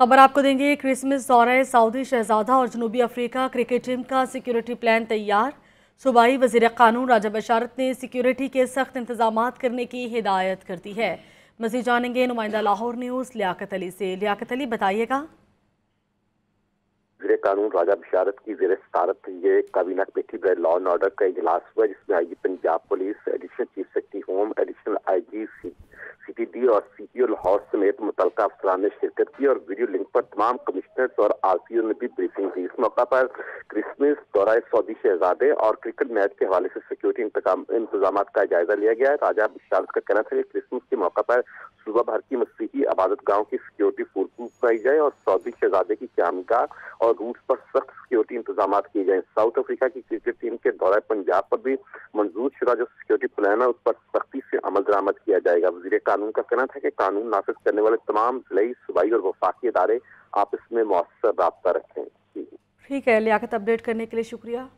खबर आपको देंगे, क्रिसमस दौरे सऊदी शहजादा और जनूबी अफ्रीका क्रिकेट टीम का सिक्योरिटी प्लान तैयार। सूबाई वज़ीर कानून राजा बशारत ने सिक्योरिटी के सख्त इंतज़ाम करने की हिदायत कर दी है। मजीद जानेंगे, नुमाइंदा लाहौर न्यूज़ लियाकत अली से। लियाकत अली, बताइएगा। वज़ीर कानून राजा बिशारत की जेर सदारत ये काबीना कमेटी पर लॉ एंड ऑर्डर का इजलास हुआ, जिसमें I G Punjab police, additional chief secretary home, additional I G C T और सी पी ओ लाहौर समेत मुतल अफसरान ने शिरकत की और वीडियो लिंक पर तमाम कमिश्नर्स और आर सी ओ ने भी ब्रीफिंग दी। इस मौका पर क्रिसमस दौरा सऊदी शहजादे और क्रिकेट मैच के हवाले से सिक्योरिटी इंतज़ाम का जायजा लिया गया। राजा बिशारत का कहना था कि क्रिसमस के मौका पर सुबह भर की मसीही आबादत गाँव की सिक्योरिटी फूल कराई जाए और सऊदी शहजादे की क्यामगाह और रूट पर सख्त सिक्योरिटी इंतज़ाम किए जाए। साउथ अफ्रीका की क्रिकेट टीम के दौरे पंजाब पर भी मंजूर शुरा जो सिक्योरिटी प्लान है, उस पर सख्ती से अमल दरामद किया जाएगा। वज़ीर कानून का कहना था कि कानून नाफिज करने वाले तमाम ज़िले, सूबाई और वफाकी इदारे आपस में मौसर रखें। ठीक है, लियाकत अपडेट करने के लिए शुक्रिया।